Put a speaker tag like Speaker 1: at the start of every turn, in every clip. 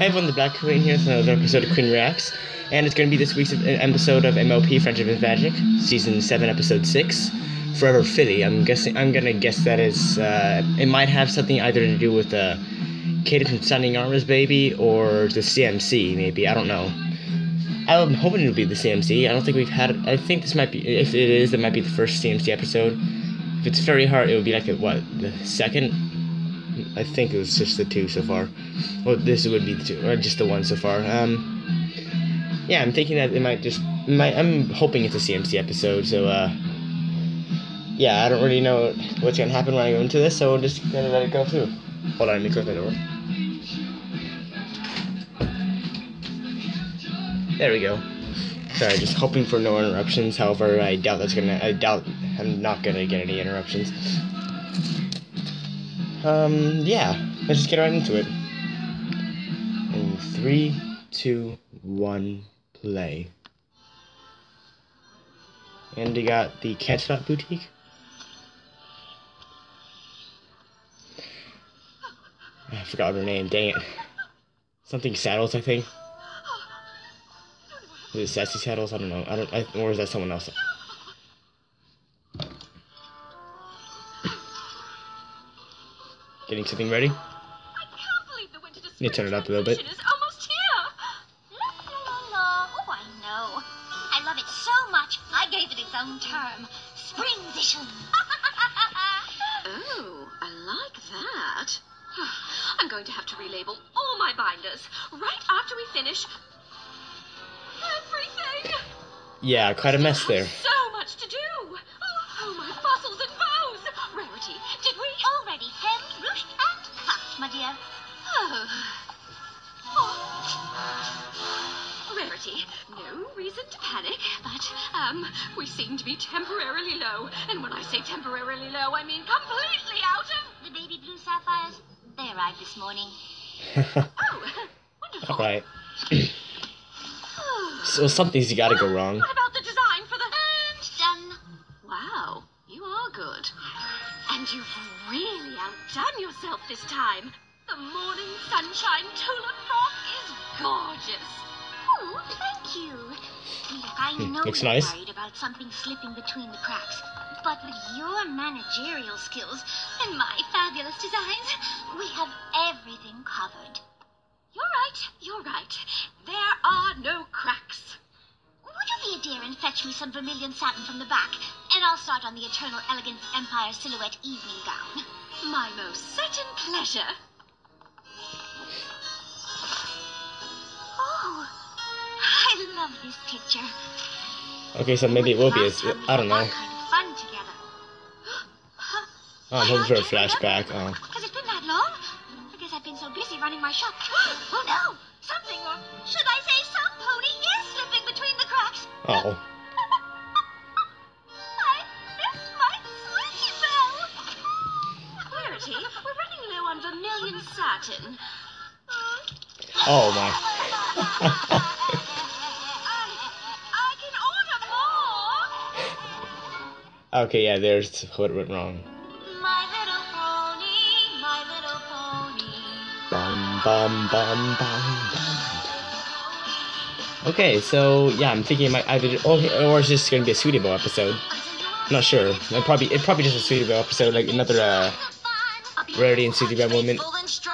Speaker 1: Everyone, the Black Queen here with another episode of Queen Reacts, and it's going to be this week's episode of MLP Friendship is Magic, season seven, episode six. Forever Filly. I'm guessing. I'm gonna guess that is. Uh, it might have something either to do with uh, Katie from Shining Armor's baby or the CMC. Maybe I don't know. I'm hoping it'll be the CMC. I don't think we've had. I think this might be. If it is, it might be the first CMC episode. If it's very hard, it would be like what the second. I think it was just the two so far. Well, this would be the two, or just the one so far. Um, yeah, I'm thinking that it might just. Might, I'm hoping it's a CMC episode. So uh, yeah, I don't really know what's gonna happen when I go into this, so I'm just gonna let it go through. Hold on, let me close the door. There we go. Sorry, just hoping for no interruptions. However, I doubt that's gonna. I doubt I'm not gonna get any interruptions. Um, yeah. Let's just get right into it. In three, two, one, play. And you got the Canterlot Boutique. I forgot her name, dang it. Something Saddles, I think. Is it Sassy Saddles? I don't know. I don't. I, or is that someone else? Getting something ready?
Speaker 2: Oh, I can't believe the winter
Speaker 1: You turn it up a little bit.
Speaker 2: is almost here.
Speaker 3: La la la la. Oh, I know. I love it so much, I gave it its own term. Spring edition.
Speaker 2: Oh, I like that. I'm going to have to relabel all my binders right after we finish everything.
Speaker 1: Yeah, quite a mess there.
Speaker 2: So my
Speaker 3: dear.
Speaker 2: Oh. Oh. Rarity, no reason to panic, but, um, we seem to be temporarily low. And when I say temporarily low, I mean completely out of.
Speaker 3: The baby blue sapphires, they arrived this morning.
Speaker 2: Oh, wonderful.
Speaker 1: Alright. so something's gotta go wrong.
Speaker 2: This time. The morning sunshine tulip frock is gorgeous.
Speaker 3: Oh, thank you. Look, I
Speaker 1: Hmm,
Speaker 3: know
Speaker 1: looks
Speaker 3: you're
Speaker 1: nice.
Speaker 3: worried about something slipping between the cracks. But with your managerial skills and my fabulous designs, we have everything covered.
Speaker 2: You're right, you're right. There are no cracks.
Speaker 3: Would you be a dear and fetch me some vermilion satin from the back? And I'll start on the Eternal Elegance Empire Silhouette evening gown.
Speaker 2: My most certain pleasure.
Speaker 3: Oh, I love this picture.
Speaker 1: Okay, so maybe it will be. A, I don't know.
Speaker 3: All kind of fun together.
Speaker 1: Oh, I'm hoping for a flashback. Uh. Oh.
Speaker 3: Has it been that long? I guess I've been so busy running my shop. Oh no! Something, or should I say some pony is slipping between the cracks.
Speaker 1: Oh.
Speaker 2: Vermilion.
Speaker 1: Oh my.
Speaker 2: I, I can order more.
Speaker 1: Okay, yeah, there's what went wrong.
Speaker 3: My little pony, my little pony.
Speaker 1: Bum bum bum bum. Okay, so yeah, I'm thinking it might either or, or it's just gonna be a Sweetie Belle episode. I'm not sure. It probably it probably just a Sweetie Belle episode, like another uh Rarity and moment.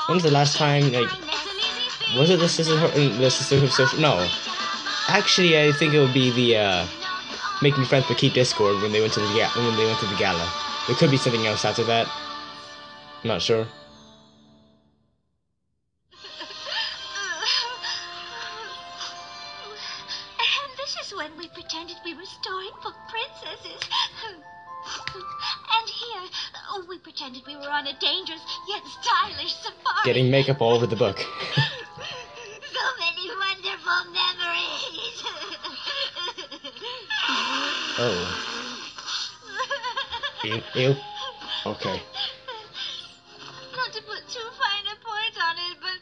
Speaker 1: When's the last time like was it the Sisterhooves the Sisterhooves Social? No, actually I think it would be the uh Make New Friends but Keep Discord when they went to the when they went to the gala. There could be something else after that. I'm not sure.
Speaker 3: We pretended we were on a dangerous yet stylish safari.
Speaker 1: Getting makeup all over the book.
Speaker 3: so many wonderful memories.
Speaker 1: Oh. Ew, ew. Okay.
Speaker 3: Not to put too fine a point on it, but.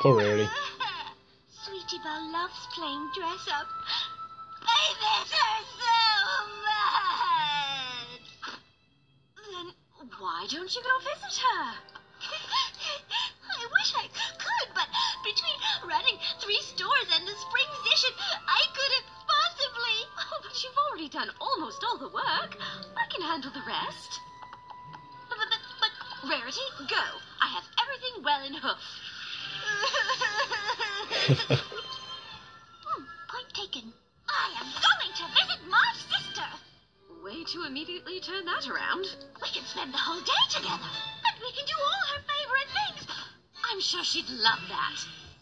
Speaker 1: Poor Rarity.
Speaker 3: Sweetie Belle loves playing dress up. I miss her
Speaker 2: why don't you go visit her?
Speaker 3: I wish I could, but between running three stores and the spring edition, I couldn't possibly.
Speaker 2: Oh, but you've already done almost all the work. I can handle the rest. But, but, but Rarity, go. I have everything well in hoof.
Speaker 3: to
Speaker 2: immediately turn that around.
Speaker 3: We can spend the whole day together, and we can do all her favorite things.
Speaker 2: I'm sure she'd love that.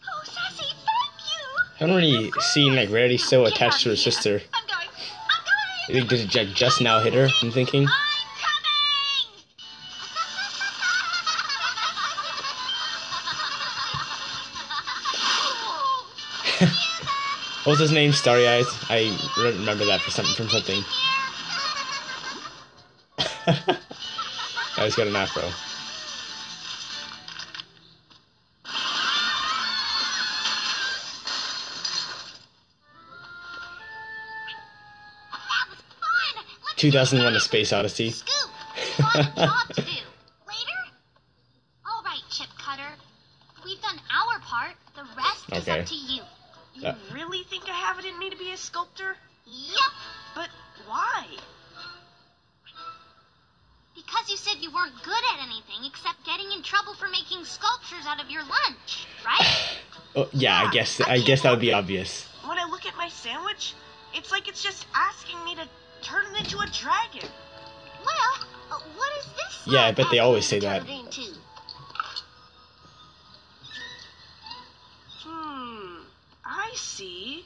Speaker 3: Oh, Sassy, thank you.
Speaker 1: I haven't really seen like Rarity so
Speaker 3: Get
Speaker 1: attached to her
Speaker 3: here.
Speaker 1: sister.
Speaker 3: I'm going. I'm
Speaker 1: I
Speaker 3: going.
Speaker 1: think did it just now hit her? I'm thinking.
Speaker 3: I'm.
Speaker 1: What was his name? Starry Eyes. I remember that for something from something. I was got an afro.
Speaker 3: That was fun. Let's
Speaker 1: 2001: A Space Odyssey.
Speaker 3: Scoop, one job to do. Later? All right, Chip Cutter. We've done our part. The rest is up to you.
Speaker 4: You
Speaker 1: Uh.
Speaker 4: really think I have it in me to be a sculptor?
Speaker 3: Yep.
Speaker 4: But why?
Speaker 3: Because you said you weren't good at anything except getting in trouble for making sculptures out of your lunch, right?
Speaker 1: Oh, yeah, I guess I guess that would be obvious.
Speaker 4: When I look at my sandwich, it's like it's just asking me to turn it into a dragon.
Speaker 3: well, uh, what is this?
Speaker 1: Yeah, I bet they always say that.
Speaker 3: turn it into?
Speaker 4: Hmm. I see.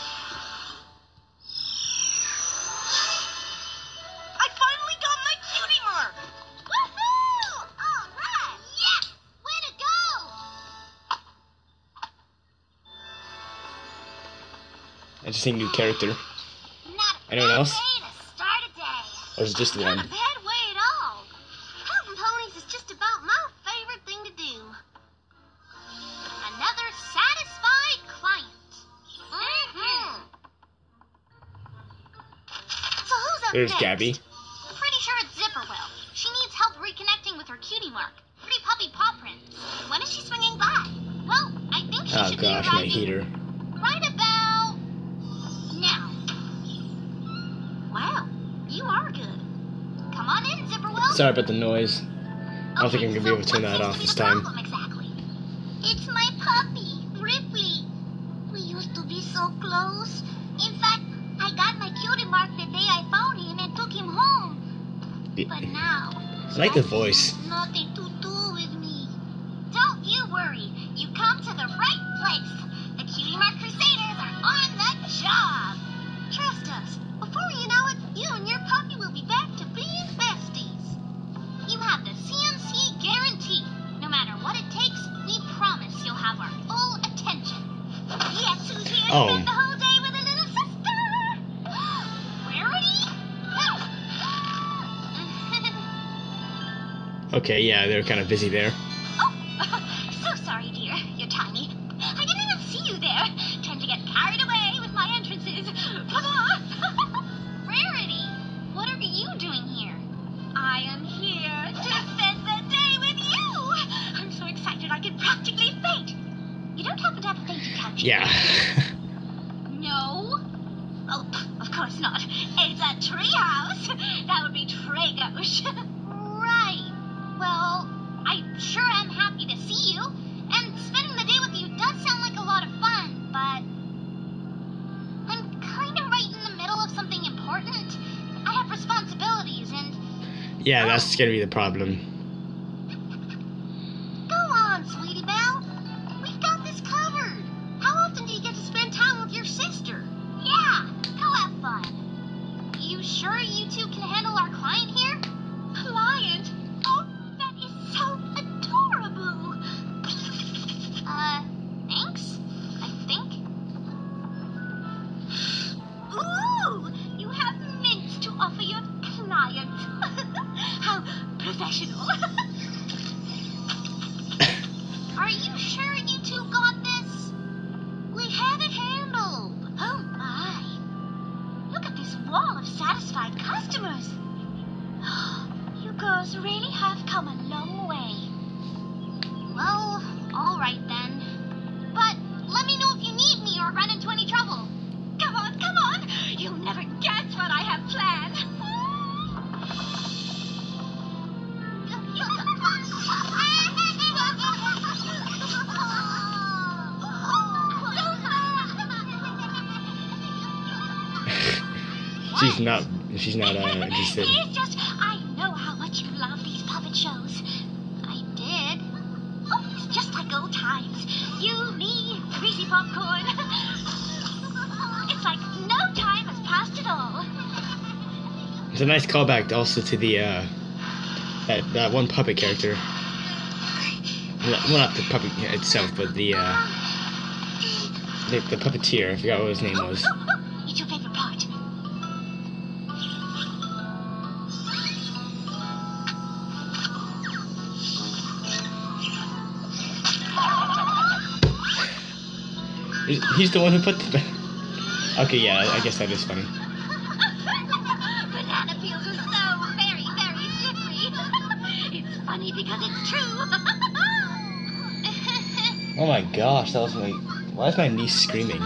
Speaker 1: Interesting new character.
Speaker 3: Not
Speaker 1: Anyone else?
Speaker 3: way to start a day.
Speaker 1: Or is it just one?
Speaker 3: a bad way at all. Helping ponies is just about my favorite thing to do. Another satisfied client. Mm-hmm. So who's up
Speaker 1: There's? Gabby.
Speaker 3: Pretty sure it's Zipporwhill. She needs help reconnecting with her cutie mark. Pretty puppy paw prints. When is she swinging by? Well, I think she
Speaker 1: Oh
Speaker 3: should
Speaker 1: gosh,
Speaker 3: be arriving
Speaker 1: heater.
Speaker 3: right
Speaker 1: Sorry about the noise. I don't think I'm gonna be able to turn that off this time.
Speaker 3: Exactly. It's my puppy, Ripley. We used to be so close. In fact, I got my cutie mark the day I found him and took him home. But now,
Speaker 1: I like the voice. Okay, yeah, they're kind of busy there.
Speaker 3: Oh, so sorry, dear. You're tiny. I didn't even see you there. Trying to get carried away with my entrances. Come on. Rarity, what are you doing here? I am here to spend the day with you. I'm so excited I can practically faint. You don't happen to have a fainting couch?
Speaker 1: Yeah.
Speaker 3: No. Oh, of course not. It's a treehouse. That would be Tragos.
Speaker 1: Yeah, that's oh. gonna be the problem. Not. She's not uh, interested.
Speaker 3: It's just, I know how much you love these puppet shows. I did. Oh, it's just like old times. You, me, greasy popcorn. it's like no time has passed at all.
Speaker 1: It's a nice callback also to the uh, that that one puppet character. Well, not the puppet itself, but the uh, the, the puppeteer. I forgot what his name was. He's the one who put the. Okay, yeah, I guess that is funny.
Speaker 3: Banana peels are so very, very slippery. it's funny because it's true.
Speaker 1: Oh my gosh, that was my. Why is my niece screaming?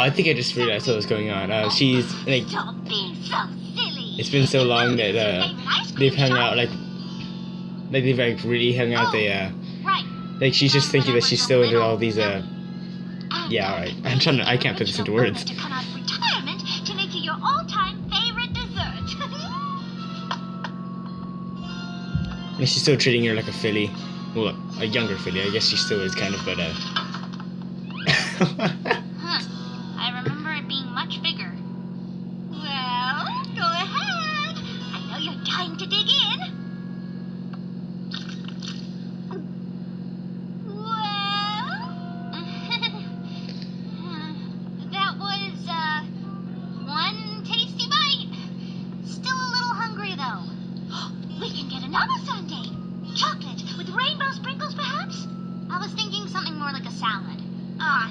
Speaker 3: I
Speaker 1: think I just realized what was going on. Uh, she's like, it's been so long that uh, they've hung out like, like they've like really hung out. They uh, like she's just thinking that she's still into all these uh. Yeah, alright. I'm trying to- I can't put this into words. And she's still treating her like a filly. Well, a younger filly. I guess she still is kind of, but uh.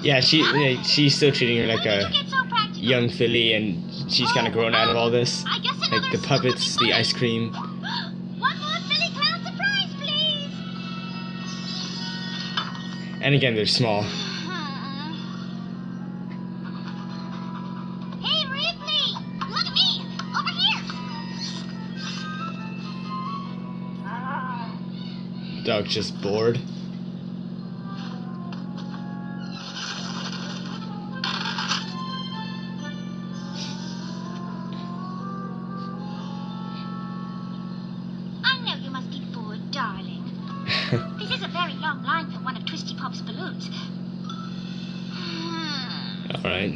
Speaker 1: yeah, she yeah, she's still treating her like a young filly, and she's kind of grown out of all this.
Speaker 3: I guess
Speaker 1: Like the
Speaker 3: scoop would be
Speaker 1: puppets, the ice cream.
Speaker 3: One more Billy Clown surprise, please.
Speaker 1: And again, they're small.
Speaker 3: Hey, Ripley! Look at me! Over here!
Speaker 1: Dog's just bored.
Speaker 3: Is a very long line for one of Twisty Pop's balloons. Hmm.
Speaker 1: Alright.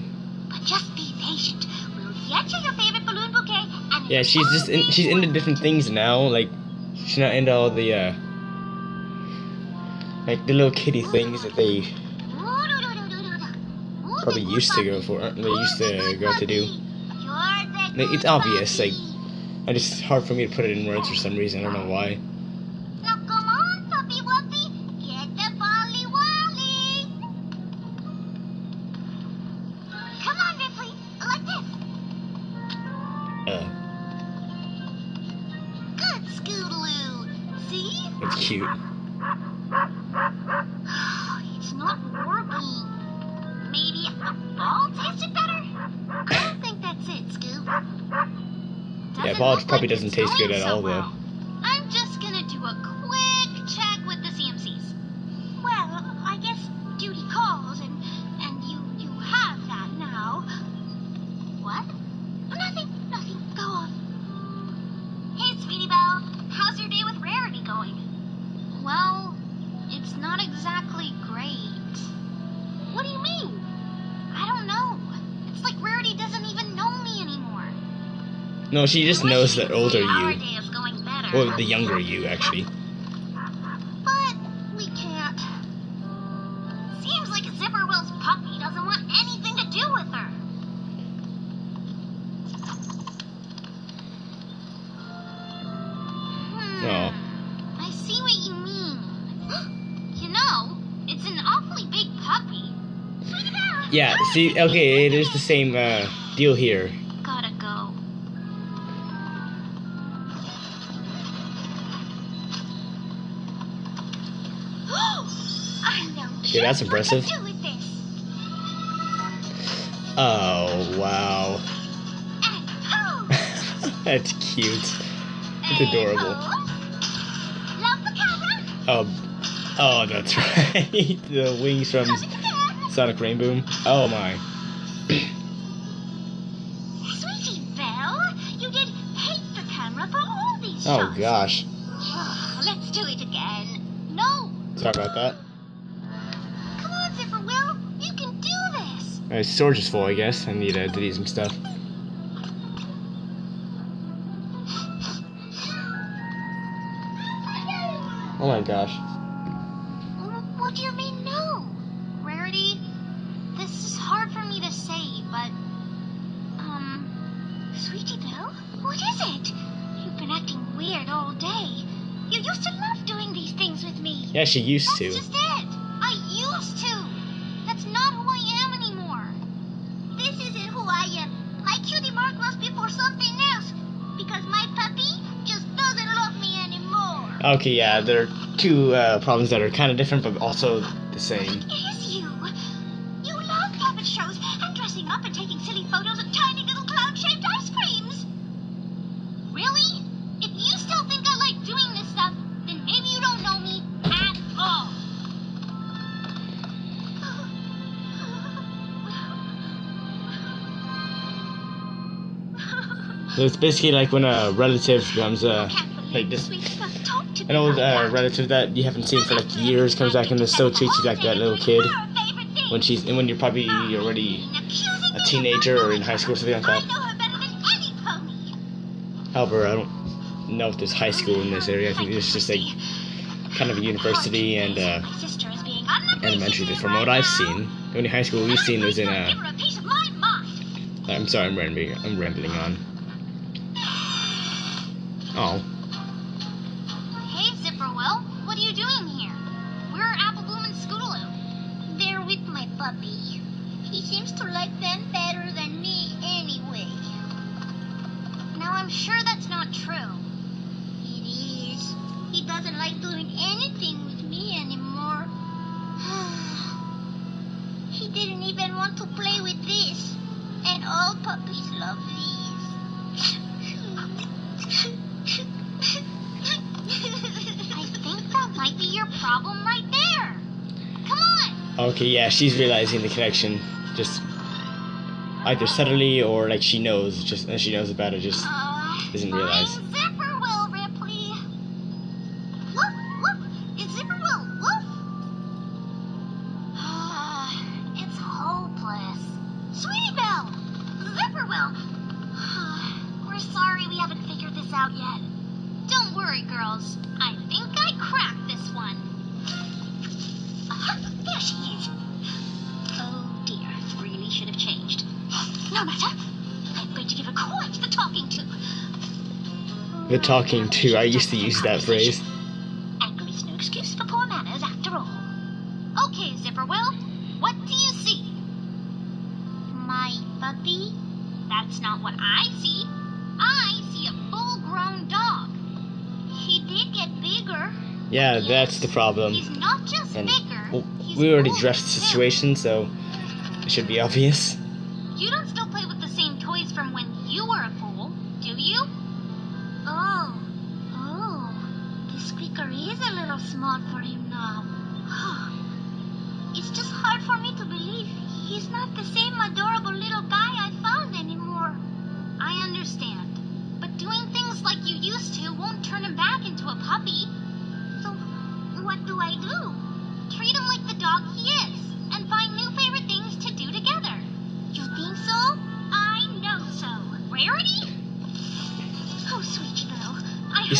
Speaker 3: But just be patient. We'll get you your favorite balloon bouquet and
Speaker 1: Yeah, she's just in, she's into different things now. Like she's not into all the uh like the little kitty things that they probably used to go for. They used to go to do. Like, it's obvious, like I just hard for me to put it in words for some reason. I don't know why.
Speaker 3: Good Scootaloo. See?
Speaker 1: that's cute.
Speaker 3: it's not working. Maybe a ball tasted better? I don't think that's it, Scoop.
Speaker 1: Yeah, ball probably
Speaker 3: like
Speaker 1: doesn't taste good at
Speaker 3: so
Speaker 1: all, though.
Speaker 3: well. I'm
Speaker 1: she just knows that older you,
Speaker 3: day is going better.
Speaker 1: or the younger you, actually.
Speaker 3: But we can't. Seems like Zipporwhill's puppy doesn't want anything to do with her. Hmm.
Speaker 1: Oh.
Speaker 3: I see what you mean. you know, it's
Speaker 1: Yeah, see, okay, it is the same uh, deal here. That's
Speaker 3: just what to
Speaker 1: impressive.
Speaker 3: do with this.
Speaker 1: Oh, wow. That's cute. It's adorable.
Speaker 3: pose. Love the camera.
Speaker 1: Oh, oh, that's right. the wings from
Speaker 3: Love it again.
Speaker 1: Sonic Rainboom. Oh my.
Speaker 3: Sweetie Belle, you did hate the camera for all these
Speaker 1: Oh gosh.
Speaker 3: Let's do it again. No,
Speaker 1: Sorry about that. My storage is full, I guess. I need to delete some stuff. Oh my gosh.
Speaker 3: What do you mean, no? Rarity, this is hard for me to say, but. Um. Sweetie Belle? What is it? You've been acting weird all day. You used to love doing these things with me.
Speaker 1: Yeah, she used
Speaker 3: That's
Speaker 1: to. Okay, yeah, there are two uh, problems that are kind of different, but also the same.
Speaker 3: What is you? You love puppet shows and dressing up and taking silly photos of tiny little cloud-shaped ice creams. Really? If you still think I like doing this stuff, then maybe you don't know me at all.
Speaker 1: So it's basically like when a relative becomes uh, like this An old uh, relative that you haven't seen for like years comes back and still treats you like that little kid when she's and when you're probably already a teenager or in high school or something like that. However, I don't know if there's high school in this area. I think it's just like kind of a university and uh, elementary. From what I've seen, the only high school we've seen was in uh,
Speaker 3: a mind.
Speaker 1: I'm sorry, I'm rambling. I'm rambling on. Oh,
Speaker 3: didn't want to play with this. And all puppies love these. I think that might be your problem right there. Come on.
Speaker 1: okay, yeah, she's realizing the connection. Just either subtly or like she knows, just and she knows about it. Just
Speaker 3: Uh,
Speaker 1: Doesn't realize.
Speaker 3: No matter. I'm going to give her quite the talking to.
Speaker 1: the talking to. I used to use that phrase.
Speaker 3: Anger is no excuse for poor manners after all. Okay, Zipporwhill, what do you see? My puppy? That's not what I see. I see a full-grown dog. He did get bigger.
Speaker 1: Yeah, that's the problem.
Speaker 3: He's not just
Speaker 1: And
Speaker 3: bigger.
Speaker 1: we already addressed the situation, so it should be obvious.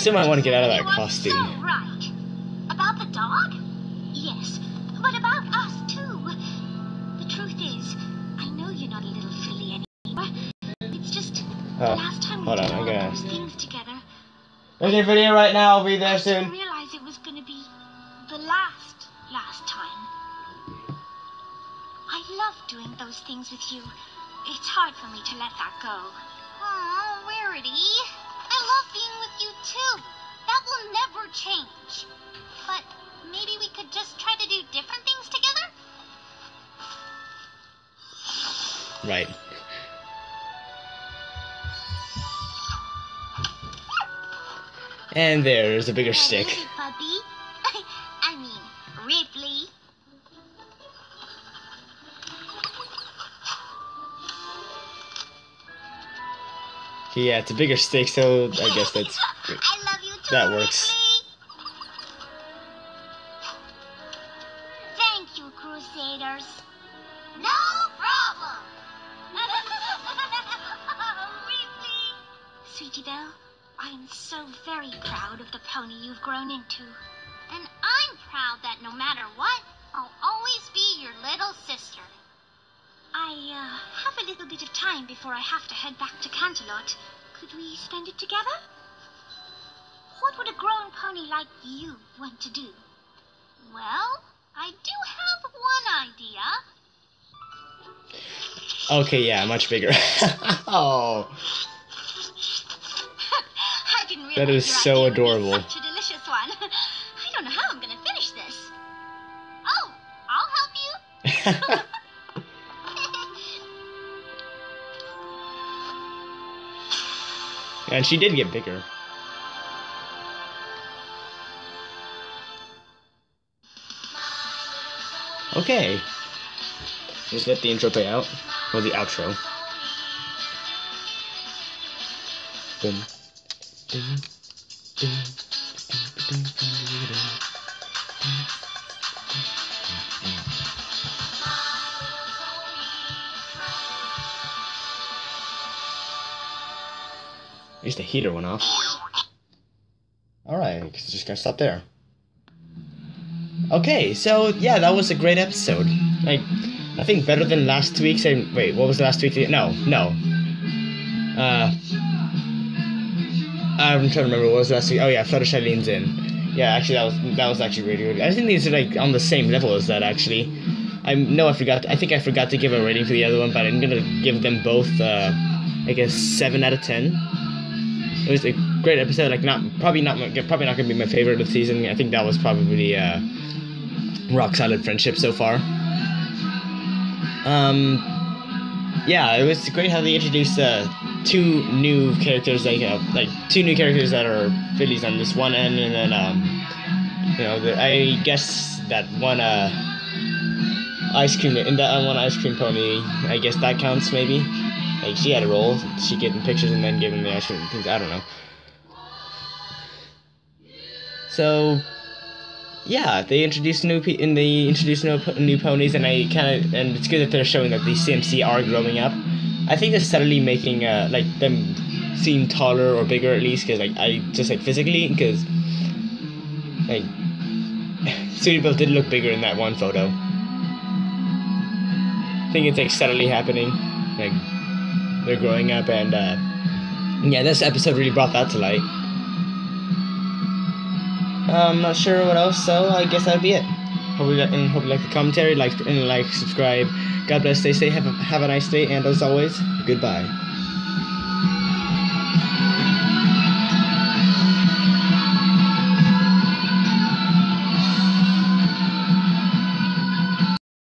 Speaker 3: Still
Speaker 1: might wanna get out of that costume.
Speaker 3: Right. About the dog? Yes, but about us too. The truth is, I know you're not a little filly anymore. It's just the
Speaker 1: Oh,
Speaker 3: last time we
Speaker 1: hold
Speaker 3: did
Speaker 1: on, I'm gonna-
Speaker 3: those things together.
Speaker 1: Okay, video right now. I'll be there soon. Right. And there's a bigger stick.
Speaker 3: Puppy. I mean, Ripley.
Speaker 1: Yeah, it's a bigger stick, so I guess that's.
Speaker 3: I love you too,
Speaker 1: That works.
Speaker 3: Am very proud of the pony you've grown into. And I'm proud that no matter what, I'll always be your little sister. I uh, have a little bit of time before I have to head back to Canterlot. Could we spend it together? What would a grown pony like you want to do? Well, I do have one idea.
Speaker 1: Okay, yeah, much bigger. oh, That is so adorable.
Speaker 3: Such a delicious one. I don't know how I'm gonna finish this. Oh, I'll help you.
Speaker 1: and she did get bigger. Okay. Just let the intro play out. Or the outro. Boom. At least the heater went off. Alright, just gonna stop there. Okay, so yeah, that was a great episode. Like, I think better than last week's. And wait, what was the last week? No, no. Uh, I'm trying to remember what was last week. Oh yeah, Fluttershy leans in. Yeah, actually, that was that was actually really good. I think these are like on the same level as that actually. I know I forgot. I think I forgot to give a rating for the other one, but I'm gonna give them both uh, like a seven out of ten. It was a great episode. Like not probably not probably not gonna be my favorite of the season. I think that was probably uh, rock solid friendship so far. Um, yeah, it was great how they introduced uh, two new characters, like like two new characters that are fillies on this one end, and then um, you know, the, I guess that one uh, ice cream in that one ice cream pony. I guess that counts maybe. Like she had a role. She getting pictures and then giving the ice cream things. I don't know. So yeah, they introduced new pe- and they introduced new, new ponies, and I kind of and it's good that they're showing that the CMC are growing up. I think they're steadily making uh like them seem taller or bigger at least, because like I just like physically, because like Sweetie did look bigger in that one photo. I think it's like steadily happening, like they're growing up, and uh, yeah, this episode really brought that to light. I'm not sure what else, so I guess that'd be it. Hope you, and hope you like the commentary, like and like, subscribe. God bless, stay safe, have a, have a nice day, and as always, goodbye.